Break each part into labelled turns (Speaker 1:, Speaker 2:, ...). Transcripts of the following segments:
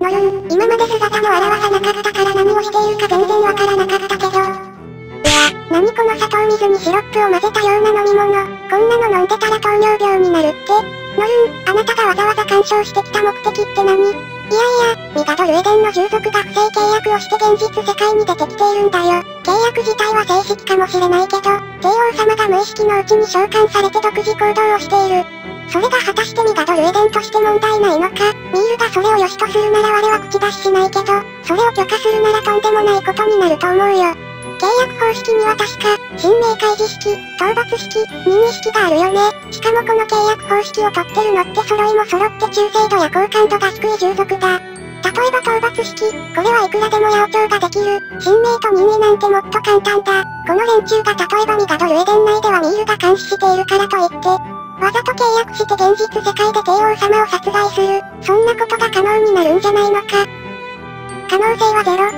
Speaker 1: ノルン、今まで姿も表さなかったから何をしているか全然わからなかったけど。いや、何この砂糖水にシロップを混ぜたような飲み物。こんなの飲んでたら糖尿病になるってノルン、あなたがわざわざ干渉してきた目的って何いやいや、ミガドルエデンの従属が不正契約をして現実世界に出てきているんだよ。契約自体は正式かもしれないけど、帝王様が無意識のうちに召喚されて独自行動をしている。それが果たしてミガドルエデンとして問題ないのかミールがそれを良しとするなら我は口出ししないけど、それを許可するならとんでもないことになると思うよ。契約方式には確か、新明開示式、討伐式、任意式があるよね。しかもこの契約方式を取ってるのって揃いも揃って中精度や好感度が低い従属だ。例えば討伐式、これはいくらでも八百長ができる。新名と任意なんてもっと簡単だ。この連中が例えばミガドルエデン内ではミールが監視しているからといって、わざと契約して現実世界で帝王様を殺害する。そんなことが可能になるんじゃないのか。可能性はゼロ。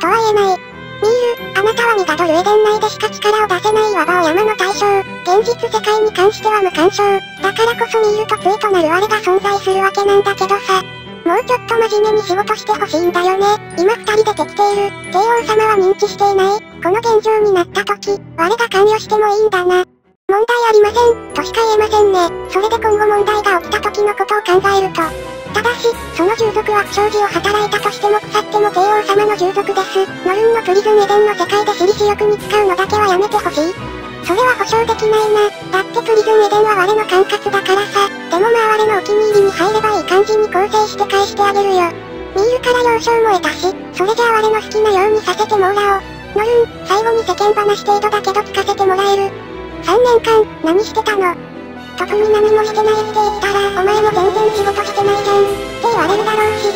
Speaker 1: とは言えない。ミール、あなたはミガドルエデン内でしか力を出せない岩場を山の対象。現実世界に関しては無干渉。だからこそミールと対となる我が存在するわけなんだけどさ。もうちょっと真面目に仕事してほしいんだよね。今二人出てきている。帝王様は認知していない。この現状になった時、我が関与してもいいんだな。問題ありません、としか言えませんね。それで今後問題が起きた時のことを考えると。ただし、その従属は不祥事を働いたとしても腐っても帝王様の従属です。ノルンのプリズンエデンの世界で私利私欲に使うのだけはやめてほしい。それは保証できないな。だってプリズンエデンは我の管轄だからさ。でもまあ我のお気に入りに入ればいい感じに構成して返してあげるよ。ミールから了承も得たし、それじゃあ我の好きなようにさせてもらおう。ノルン、最後に世間話程度だけど聞かせてもらえる。3年間、何してたの？特に何もしてないって言ったら、お前も全然仕事してないじゃん。って言われるだろうし。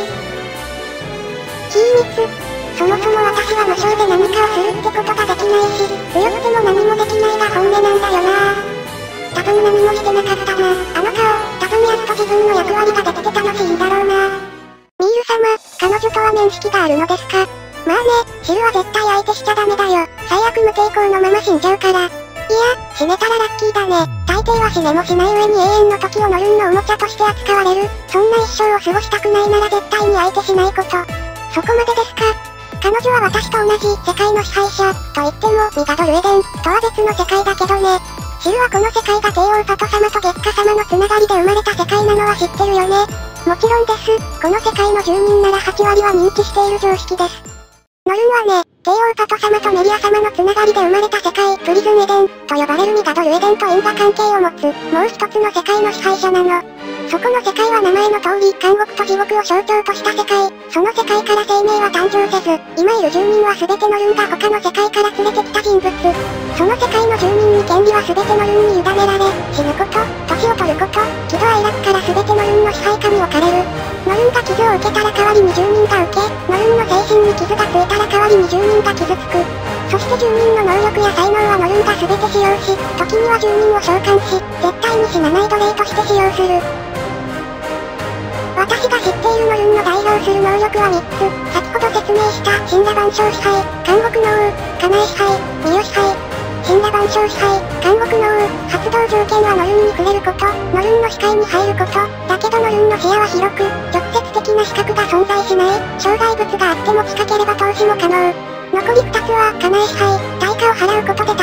Speaker 1: 秘密。そもそも私は無償で何かをするってことができないし、強くても何もできないが本音なんだよな多分何もしてなかったな。あの顔、多分やっと自分の役割ができて楽しいんだろうなミール様、彼女とは面識があるのですか？まあね、汁は絶対相手しちゃダメだよ。最悪無抵抗のまま死んじゃうから。いや、死ねたらラッキーだね。大抵は死ねもしない上に永遠の時をノルンのおもちゃとして扱われる。そんな一生を過ごしたくないなら絶対に相手しないこと。そこまでですか彼女は私と同じ世界の支配者、と言っても、ミガドルエデン、とは別の世界だけどね。シルはこの世界が帝王里様と月下様のつながりで生まれた世界なのは知ってるよね。もちろんです。この世界の住人なら8割は認知している常識です。ノルンはね、帝王パト様とメリア様のつながりで生まれた世界、プリズンエデン、と呼ばれるミガドルエデンと因果関係を持つ、もう一つの世界の支配者なの。そこの世界は名前の通り、監獄と地獄を象徴とした世界。その世界から生命は誕生せず、今いる住人は全てノルンが他の世界から連れてきた人物。その世界の住人に権利は全てノルンに委ねられ、死ぬこと、年を取ること、喜怒哀楽から全てノルンの支配下に置かれる。ノルンが傷を受けたら代わりに住人が受け、ノルンの精神に傷がついたら代わりに住人が傷つく。そして住人の能力や才能はノルンが全て使用し、時には住人を召喚し、絶対に死なない奴隷として使用する。私が知っているノルンの代表する能力は3つ。先ほど説明した神羅万象支配、監獄の王、家内支配、身与支配。神羅万象支配、監獄の王、発動条件はノルンに触れること、ノルンの視界に入ること。だけどノルンの視野は広く、直接的な視覚が存在しない。障害物があっても近ければ投資も可能。残り2つは、家内支配、対価を払うことで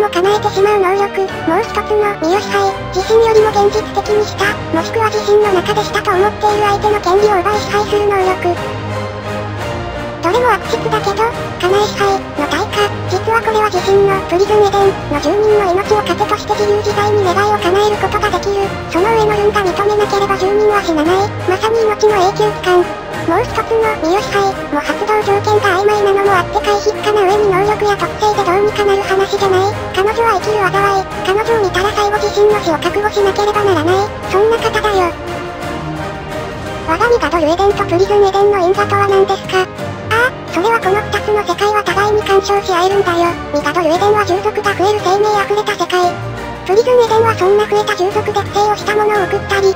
Speaker 1: も叶えてしまう能力。もう一つの、身与支配、自身よりも現実的にした、もしくは自身の中でしたと思っている相手の権利を奪い支配する能力。どれも悪質だけど、家内支配の対価、実はこれは自身のプリズンエデンの住人の命を糧として自由自在に願いを叶えることができる。その上のルンが認めなければ住人は死なない。まさに命の永久期間。もう一つの、三好杯も発動条件が曖昧なのもあって回避可な上に能力や特性でどうにかなる話じゃない彼女は生きる災い。彼女を見たら最後自身の死を覚悟しなければならない。そんな方だよ。我が身がドルエデンとプリズンエデンの因果とは何ですか？ああ、それはこの二つの世界は互いに干渉し合えるんだよ。ミガドルエデンは従属が増える生命溢れた世界。プリズンエデンはそんな増えた従属で不正をしたものを送ったり、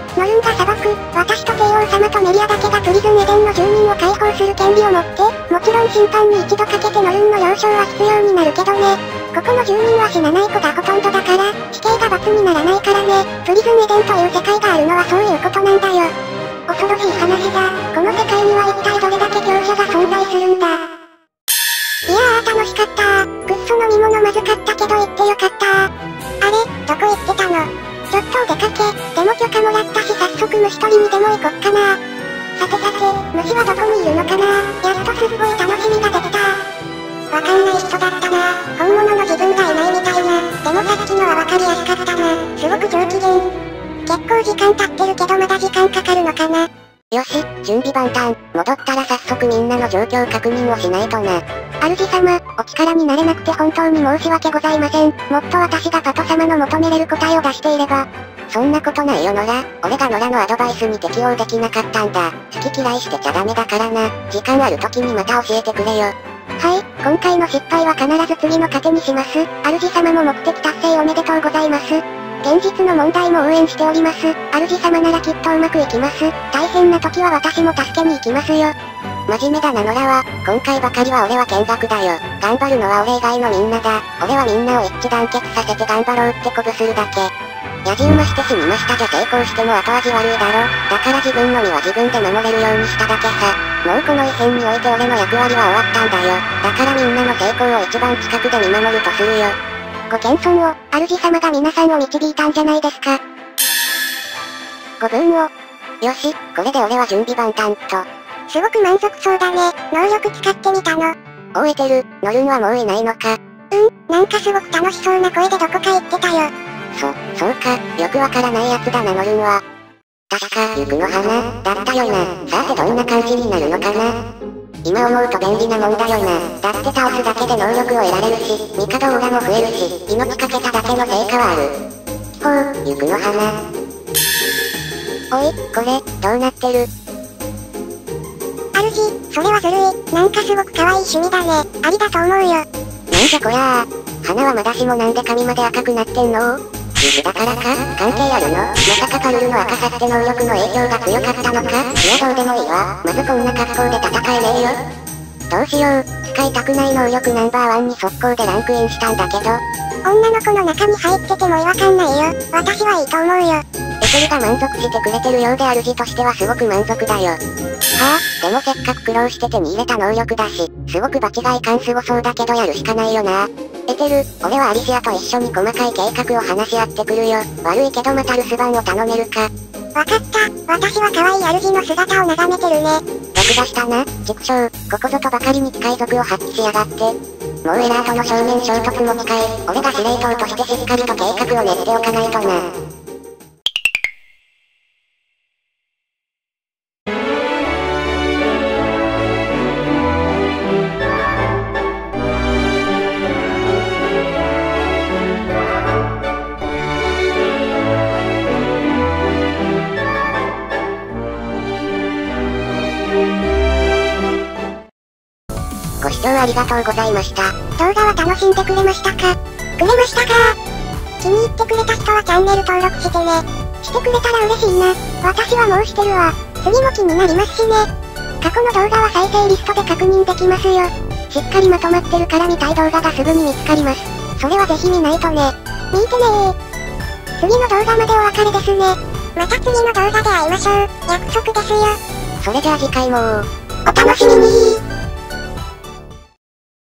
Speaker 1: 権利を持って、もちろん審判に一度かけてノルンの了承は必要になるけどね。ここの住人は死なない子がほとんどだから、死刑が罰にならないからね。プリズンエデンという世界があるのはそういうことなんだよ。恐ろしい話だ。この世界には一体どれだけ強者が存在するんだ。いやー楽しかったー。くっそ飲み物まずかったけど行ってよかった。あれ、どこ行ってたの？ちょっとお出かけ、でも許可もらったし早速虫取りにでも行こっかなさてさて、虫はどこにいるのかなやっとすっごい楽しみができたわかんない人だったな本物の自分がいないみたいな。でもさっきのはわかりやすかったな。すごく上機嫌。結構時間経ってるけどまだ時間かかるのかな。
Speaker 2: よし、準備万端。戻ったら早速みんなの状況確認をしないとな。
Speaker 1: 主様、お力になれなくて本当に申し訳ございません。もっと私がパト様の求めれる答えを出していれば。
Speaker 2: そんなことないよノラ。俺がノラのアドバイスに適応できなかったんだ。好き嫌いしてちゃダメだからな。時間ある時にまた教えてくれよ。
Speaker 1: はい、今回の失敗は必ず次の糧にします。主様も目的達成おめでとうございます。現実の問題も応援しております。主様ならきっとうまくいきます。大変な時は私も助けに行きますよ。
Speaker 2: 真面目だなノラは、今回ばかりは俺は見学だよ。頑張るのは俺以外のみんなだ。俺はみんなを一致団結させて頑張ろうって鼓舞するだけ。やじ馬して死にましたじゃ成功しても後味悪いだろ。だから自分の身は自分で守れるようにしただけさ。もうこの異変において俺の役割は終わったんだよ。だからみんなの成功を一番近くで見守るとするよ。
Speaker 1: ご謙遜を、主様が皆さんを導いたんじゃないですか。
Speaker 2: ご分を。よし、これで俺は準備万端と。
Speaker 1: すごく満足そうだね。能力使ってみたの。
Speaker 2: 終えてる、ノルンはもういないのか。
Speaker 1: うん、なんかすごく楽しそうな声でどこか行ってたよ。
Speaker 2: よくわからないやつだなノルンは。確か、雪の花、だったよな。さてどんな感じになるのかな。今思うと便利なもんだよな。だって倒すだけで能力を得られるし、味方オーラも増えるし、命かけただけの成果はある。ほう、行くの花。おい、これ、どうなってる？
Speaker 1: 主、それはずるい。なんかすごく可愛い趣味だね。ありだと思うよ。なん
Speaker 2: じゃこりゃー。花はまだしもなんで髪まで赤くなってんの？水だからか関係あるのまさかパルルの赤さって能力の影響が強かったのかいやどうでもいいわ。まずこんな格好で戦えねえよ。どうしよう。使いたくない能力ナンバーワンに速攻でランクインしたんだけど。
Speaker 1: 女の子の中に入ってても違和感ないよ。私はいいと思うよ。
Speaker 2: エテルが満足してくれてるようで主としてはすごく満足だよ。はあ、でもせっかく苦労して手に入れた能力だし、すごく場違い感すごそうだけどやるしかないよな。エテル、俺はアリシアと一緒に細かい計画を話し合ってくるよ。悪いけどまた留守番を頼めるか。
Speaker 1: わかった。私は可愛い主の姿を眺めてるね。
Speaker 2: 録画したな？畜生、ここぞとばかりに機械族を発揮しやがって。もうエラーとの正面衝突も近い。俺が司令塔としてしっかりと計画を練っておかないとな。視聴ありがとうございました。
Speaker 1: 動画は楽しんでくれましたか？くれましたか？気に入ってくれた人はチャンネル登録してね。してくれたら嬉しいな。私はもうしてるわ。次も気になりますしね。過去の動画は再生リストで確認できますよ。しっかりまとまってるから見たい動画がすぐに見つかります。それはぜひ見ないとね。見てね次の動画までお別れですね。また次の動画で会いましょう。約束ですよ。
Speaker 2: それじゃあ次回も
Speaker 1: お楽しみに